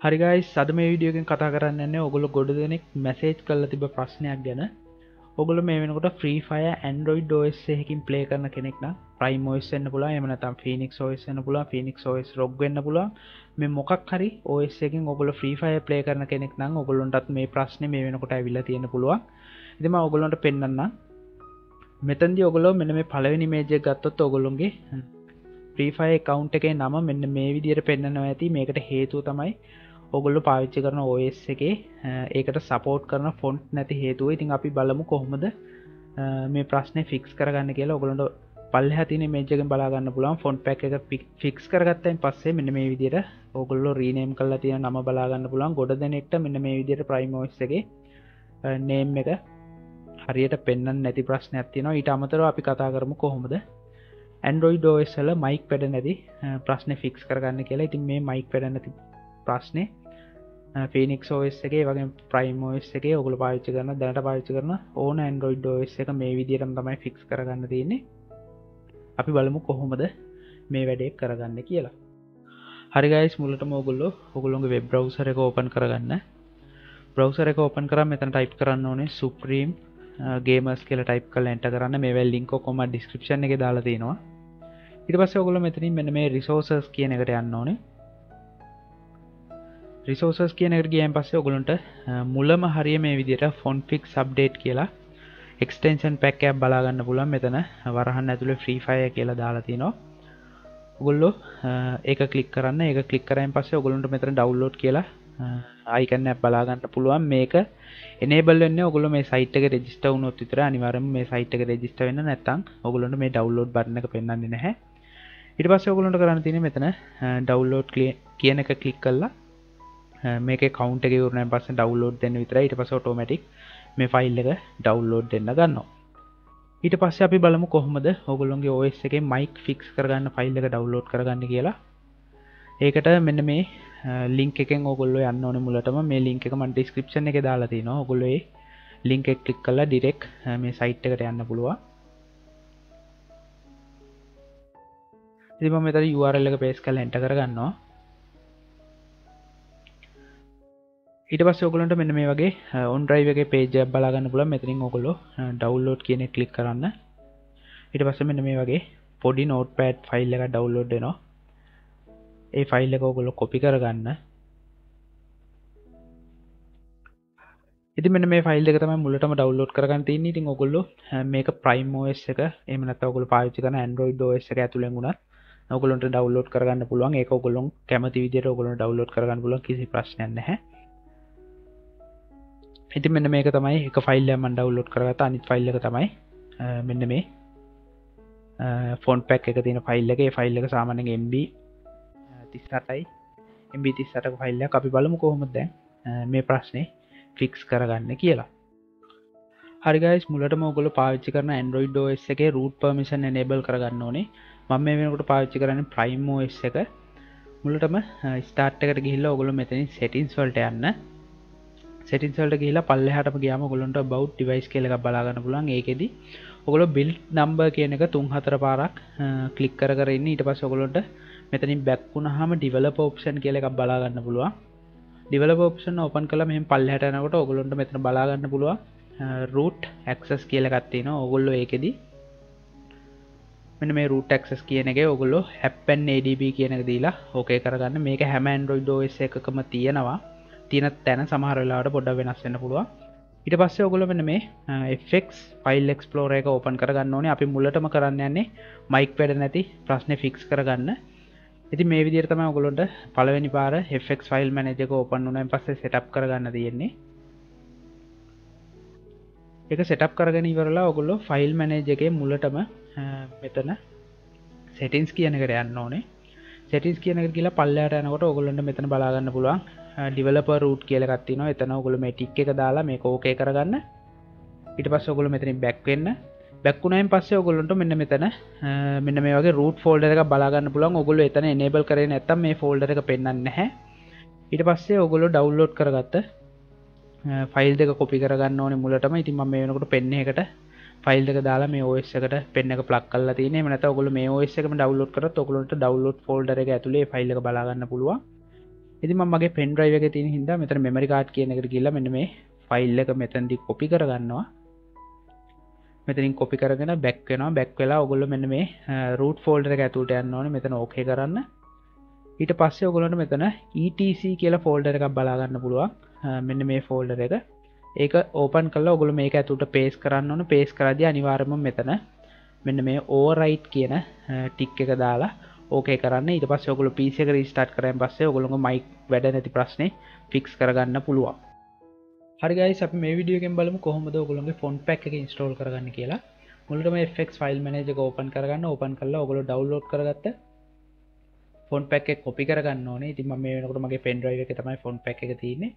හරිගයි සද මේ විඩියෝගෙන් කතා කරන්න ඔගොල ගොඩ දෙනෙක් මැසේජ් කල්ල තිබ ප්‍රශ්නයක් ගැන. ඔගොල මේ වෙනකොට ෆ්‍රී ෆය ඇන්ඩරෝයිඩ් ඩෝස්සහකින් ප්ලේ කරන කෙනෙක්න ප්‍රයිමෝස්සන්න පුලා එමනතම් ෆිනික් ෝස්සන්න පුලා ෆිනික් ෝස් රොග්වෙන්න පුලා මේ මොකක් හරි ඕස්සකින් ඔගොල ෆ්‍රී ෆය ප්ලේ කරන කෙනෙක් නම් ඔගොලොන්ටත් මේ ප්‍රශ්න මේ වෙනකොට ඇවිල්ල තියෙන පුළුවන්. එතිම ඔගොලොන්ට පෙන්න්න මෙතන්දි ඔගොලෝ මෙන මේ පලවෙනි මේජය ගත්තොත් ඔගොලොන්ගේ ප්‍රීෆය කවුන්් එකේ නම මෙන්න මේ විදියට පෙන්න්නනවා ඇති. මේකට හේතුව තමයි ඔගොල්ලු පාවිච්චි කරන ඔස් එක ඒකට සපෝට් කරන ෆොන්ට් නැති හේතුව ඉතින් අපි බලමු කොහොමද මේ ප්‍රශ්නය ෆික්ස් කරගන්න කියලා ඔගොලොට පල් හතින මේජගෙන් බලාගන්න පුලන් ෆොන්් පැක් එක ෆික්ස් කරගත්තයින් පස්සේ මෙන්න මේ විදියට ඔගොල්ලො රීනේම් කල්ලා තියෙන නම බලාගන්න පුලන් ගොඩ දෙනෙක්ට මෙන්න මේ විදියට ප්‍රයිමෝස්සගේ නේම් එක හරියට පෙන්න්න නැති ප්‍රශ්න ඇතිනවා ඊට අමතර අපි කතා කරමු කොහොමද? ඇන්ඩරෝයි ඩෝස්සල මයික් පැඩ නැති ප්‍රශ්න ෆික්ස් කරගන්න කියලා. ඉතින් මේ මයික් පැඩ නැති ප්‍රශ්නය ෆිනික් ෝස් එක වගේ ප්‍රයිමෝස් එක ඔගුල පාච්චි කරන දැනට පාච්චි කරන ඕන ඇන්ඩරෝයිඩ් ෝස් එක මේ විදිරම් තමයි ෆික්ස් කරගන්න තියන්නේ. අපි බලමු කොහොමද මේ වැඩේ කරගන්න කියලා. හරිගයිස් මුලට මෝගුල්ලො ඔගුලොන්ගේ වෙබ් බ්‍රවසර එක ඕපන් කරගන්න. බ්‍රවසර එක ඕපන් කර මෙතන ටයිප් කරන්න ඕනේ සුප්‍රීම් ගේමස් කියල ටයිප් කල එන්ට කරන්න. මේ වැල් ලින්ක කොම ඩිස්ක්‍රපෂන් එක දාලා තියෙනවා. ඉට පස්ස ඔගුල මෙතනින් මෙන මේ රිසෝසස් කියන එකට යන්න ඕනේ. රිසෝසස් කියන ගියන් පස්සේ ඔගුලන්ට මුලම හරිය මේ විදිට ෆොන් ෆික් සබ්ඩේට් කියලා එක්ස්ටේන්ෂන් පැක්කයක් බලාගන්න පුළන් මෙතන වරහන්න ඇතුළ ෆ්‍රී ෆය කියලා දාලා තිනවා. ඔගුල්ලො ඒක කලික් කරන්න. ඒ කලික් කරයින් පස්සේ ඔගුලන්ට මෙතන ඩව්ලෝඩ් කියලා අයිකන්න බලාගන්න පුළුවන්. මේක එනබල්න්න ඔගුල මේ සයිටක රෙජිස්ට වුණොත් විතර අනිවරම මේ සයිටක රෙජිස්ට වෙන්න නැත්තං ඔගුලන්ට මේ ඩව්ලෝඩ් බරනක පෙන්න්නේ නැහැ. ඉට පස්ස ඔගුලන්ට කරන්න තින මෙතන ඩව්ලෝඩ් කියන එක කලික් කල්ලා මේක කවන්ට එක වරන පස ඩව්ලෝඩ් දෙන්න විතර ඊට පස ටෝමටික් මේ ෆයිල් එක ඩව්ලෝඩ් දෙන්න ගන්නවා. ඊට පස්ස අපි බලමු කොහොමද ඔගුලොන්ගේ ඔස් එක මයික් ෆික්ස් කරගන්න ෆයිල් එක ඩව්ලෝඩ් කරගන්න කියලා. ඒකට මෙන්න මේ ලිංක එකෙන් ඔගොල්ල යන්න ඕන මුලටම. මේ ලිංක එක මන් ඩිස්ක්‍රපෂන එක දාලා තිනවා. ඔගොල්ලේ ලිංක එක් කලික් කල්ලා ඩිරෙක් මේ සයිට් එකට යන්න පුළුවන්. ඉතිම මෙතර URL එක පේස් කල එන්ට කරගන්නවා. ඊට පස් ඔගලන්ට මෙන්න මේ වගේ ඔන් ්‍රයිව එක පේජ බලාගන්න පුල මෙතරින් ඔකොලො ඩවල්ලෝඩ් කියන කලික් කරන්න. ඊට පස්ස මෙන්න මේ වගේ පොඩි නෝට් පෑඩ් ෆයිල් එක ඩවල්ලෝඩ් නවා ඒ ෆයිල් එක ඔගොලො කොපි කරගන්න. ඉති මෙන මේ ෆයිල් එක තම මුලටම ඩවල්ලෝඩ් කරගන්න තින්න. ඉතින් ඔගොල්ලො මේක ප්‍රයිම්ෝස් එක එමනත් ඔගොල පාචි කන ඇන්ඩරෝයිඩ් ෝස් එක ඇතුළෙන් ගුණත් ඔගලොට ඩවල්ලෝඩ් කරගන්න පුළුවන්. ඒ ඔගොලොන් කැමති විදිර ඔගොල ඩවල්ලෝඩ් කරගන්න පුල කිසි ප්‍රශ්නය නැහැ. ඉති මෙන්න මේක තමයි. එක ෆයිල්ල මන් ඩව්ලෝඩ් කරගත අනිත් ෆයිල් එක තමයි. මෙන්න මේ. ෆොන් පැක් එක තින ෆයිල් එක. ෆයිල් එක සාමන එම්බ තිස්සටයි. එම්බ තිස්සට ෆයිල්ල අපි බලමු කොහොමද දැන්. මේ ප්‍රශ්නය ෆික්ස් කරගන්න කියලා. හරිගයිස් මුලට මොගල පාච්චි කරන ඇන්ඩරෝයිඩ් ෝස් එක රූට් පමිෂන් එනබල් කරගන්න ඕනේ. මම මේ වෙනකොට පාච්චි කරන්න ප්‍රයිම්ෝස් එක. මුලටම ස්ටාර්ට් එකට ගිහිල්ල ඔගොල මෙතනින් සෙටින්ස් වලට යන්න. සෙටින්සල්ට කියලා පල්ල හටම ගයාම ගොලොන්ට බෞ් ඩිවයිස් කියලක බලාගන්න පුලන් ඒකෙද ඔගොල බිල් නම්බ කියන එක තුන් හතර පාරක් කලික් කරන්න ඊට පස් ඔගොලොට මෙතනින් බැක්වුණ හම ඩිවලප ඔප්ෂන් කියල එකක් බලාගන්න පුළුවන්. ඩිවල ඔප්ෂන් ඕපන් කළ මෙහම පල්ල හටනකොට ඔගොලොන්ට මෙතන බලාගන්න පුළුව රූට් ඇක්සස් කියලගත්තින ඔගොල්ලො ඒකෙද මෙන මේ රට ක්ස් කියන එක ඔගොල්ලො හැපන් ADB කියනක දීලා ඕකේ කරගන්න. මේක හැමන් රොයිඩෝස් එකකම තියෙනවා. තියෙන තැන සමහරලාට පොඩ්ඩ වෙනස් වෙන්න පුළුව ඉට පස්සේ ඔගොල වෙන මේ එෆෙක් ෆයිල් එක්ස්පලෝර එක ඕපන් කරගන්න ඕනේ. අපි මුල්ලටම කරන්න යන්නේ මයික් වැඩ නැති ප්‍රශ්නය ෆික්ස් කරගන්න. ඉති මේ විදිරතම ඔගොලොන්ට පලවෙනි පාර එෆෙක් ෆයිල් මැනජක ඕපන් වනන් පස්සේ සෙටප් කරගන්න තියෙන්නේ. එක සෙටප් කරගෙන ඉවරලා ඔගොල්ලො ෆයිල් මැනේජගේ මුලටම මෙතන සෙටින්ස් කියනකට යන්න ඕනේ. සෙටිස් කියනක කියලා පල්ලට යනකොට ඔගොලොන්ට මෙතන බලාගන්න පුළුවන්. ඩිවලප රූට් කියලගත්තින එතන ඔගොල මේ ටික් එක දාලා මේ කෝකය කරගන්න. ඉට පස් ඔගොල මෙතනින් බැක්වෙන්න බැක්ුණයින් පස්සේ ඔගොලොන්ට මෙන්න මෙතන මෙන්න මේ වගේ රූට ෆෝල්ඩ එක බලාගන්න පුළන් ඔගොල එතන එනබල් කරේ නැත්තම් මේ ෆෝල්ඩ එක පෙන්න්න නැහැ. ඉට පස්සේ ඔගොලො ඩව්ලෝඩ් කරගත්ත ෆයිල් දෙක කොපි කරගන්න ඕන මුලටම. ඉතින් ම මේ වෙනකට පෙන්න එකට ෆයිල් එක දාලා මේ ඔස්සකට පෙන්න්න ප්ලක් කල තින මනත ඔගොල මේ ඔස්සකම ඩවලෝඩ් කර ඔගලොට ඩවලෝඩ් ෆෝල්ඩර එක ඇතුලේ ෆයිල් එක බලාගන්න පුළුවන්. ඉති මගේ පෙන්ඩ්‍රයිව එක තින හිද මෙතර මෙමරිකාට් කියන එකට කියලා මෙන්න මේ ෆයිල් එක මෙතැන්දි කොපි කරගන්නවා. මෙතනින් කොපි කරගෙන බැක්වෙන බැක් වෙලා ඔගොල්ල මෙන්න මේ රූට් ෆෝල්ඩර ඇතුට යන්න ඕන. මෙතන ඕකේ කරන්න. ඊට පස්සේ ඔගොලට මෙතන ETC කියලා ෆෝල්ඩර එකක් බලාගන්න පුළුවන්. මෙන්න මේ ෆෝල්ඩර එක. ඒක ඕපන් කල ඔගුල මේක ඇතුට පේස් කරන්න ඕන. පේස් කරදි අනිවාරම මෙතන මෙන්න මේ ඕරයිට් කියන ටික් එක දාලා ඕකේ කරන්න. ඉට පස් ඔගුල පිසික රිස්ටාට් කරයන් පස්සේ ඔගොළඟ මයික් වැඩ නැති ප්‍රශ්නය ෆික්ස් කරගන්න පුළුවන්. හරිගයි අප මේ විඩියගෙන් බලම කොහොමද ඔගොළගේ ෆොන් පැක් එක ඉස්ටෝල් කරගන්න කියලා. මුලටම ෆෙක් ෆයිල් මනජ ඕපන් කරගන්න. ඕපන් කරලා ඔගොල ඩවලෝඩ් කරගත්ත ෆොන් පැක් කොපි කරගන්න ඕනේ. ඉතින් මේ වෙනකට මගේ පෙන්ඩ්‍රයිව එක තමයි ෆොන් පැක් එක තියන්නේ.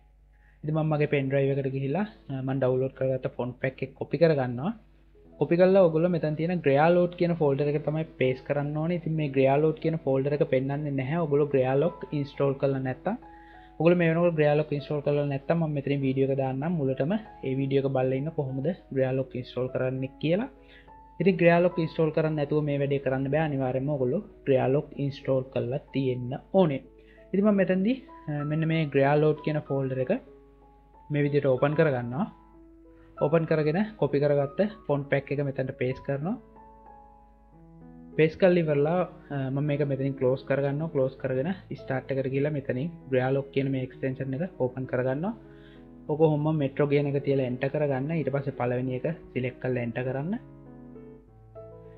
ඉති මගේ පෙන්ඩ්‍රයිව එකට ගිහිලා මන් ඩවලෝඩ් කරගත්ත ෆොන් පැක් කොපි කරගන්නවා. කොපි කල්ල ඔගුල මෙතන් තියෙන ග්‍රයාලෝඩ් කියන ෆෝල්ඩර එක තමයි පේස් කරන්න ඕන. ඉතින් මේ ග්‍රයාලෝඩ් කියන ෆෝල්ඩර එක පෙන්න්න නැහැ. ඔගුල ග්‍රයාලොක් ඉන්ස්ටෝල් කල නැත්තා ඔගල මේනක ග්‍රයාලොක් ඉන්ස්ටෝල් කල නැත්තම මෙතරින් වීඩියෝ දන්න මුලටම ඒ වීඩියෝක බල්ලන්න කොහොමද ග්‍රයාලොක් ඉන්ස්ටෝල් කරන්න කියලා. ඉති ග්‍රයාලොක් ඉස්ටෝල් කරන්න ඇතුව මේ වැඩේ කරන්න බෑ. අනිවාරම ගොලු ග්‍රයාලොක් ඉන්ස්ටෝල් කරලා තියෙන්න්න ඕනේ. ඉතිම මෙතැන්දි මෙන්න මේ ග්‍රයාලෝඩ් කියන ෆෝල්ඩර එක මේ විදිට ඕපන් කරගන්නවා. ඕපන් කරගෙන කොපි කරගත්ත ෆොන් පැක් එක මෙතැන්ට පේස් කරනවා. පේස් කල්ලිවරලා ම මේක මෙතින් කලෝස් කරගන්න කලෝස් කරගෙන ස්ටාර්ට කර කියලා මෙතනින් ග්‍රයාලොක් කියන මේ එක්ස්ටේෂන් එක ඕපන් කරගන්න ඔක හොම මෙට්‍රෝ ගේන එක තියල එන්ට කරගන්න. ඉට පස පලවෙනි එක සිලෙක් කල් එන්ට කරන්න.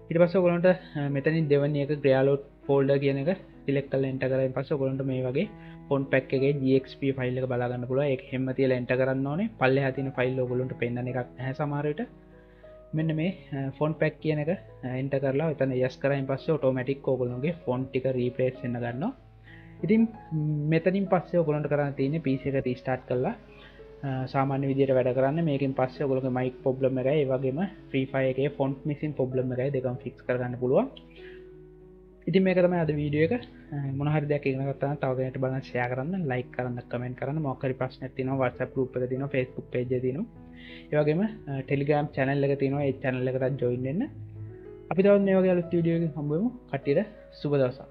ඉට පස්ස ගොලන්ට මෙතනින් දෙවනි එක ග්‍රයාලෝට් ෆෝල්ඩ කියන එක සිලෙක් කල් එන්ට කරයි පස ගොලන්ට මේ වගේ ෆොන් පැක් එක GXP ෆයිල්ල බලාගන්න පුල එක හෙම තියල එන්ට කරන්න ඕනේ. පල්ල හතින ෆයිල් ගොලන්ට පෙන්න්න එකක් හැ සමාරයට මෙන්න මේ ෆොන් පැක් කියන එක එන්ට කරලා එතන යස් කරයින් පස්ස ඔටෝමටික් කෝගලුන්ගේ ෆොන් ටික රීපලේස් එන්න ගන්න ඉතින් මෙතනින් පස්සේ ඔගොලන්ට කරන්න තියෙන පිසි එක රිස්ටාට් කරලා සාමාන්‍ය විදියට වැඩ කරන්න. මේකින් පස්සේ ඔගොලක මයික් පොබ්ලම එකයි. වගේම ්‍රීෆයගේ ෆොන්ට් මිසින් පොබ්ලම එකයි දෙකම් ෆික්ස් කරන්න පුළුවන්. ඉති මේකතම අද වීඩියෝ එක. මොහරි දෙයක් ඉගනගත්තා තවගනට බලන්න ෂය කරන්න ලයි කරන්න කමෙන් කරන්න. මොකරි ප්‍රශ්න තින වර්ස ලුප තින ෆස්බුක් පේජ තින ඒවගේම ටෙලිගම් චැනල් එක තිනවා ඒ චැනල්ල එකටත් ජොයින්න්න අපි තවත් මේවගේ අලු ටියඩියෝ හම්බම කටියට සුබදවසා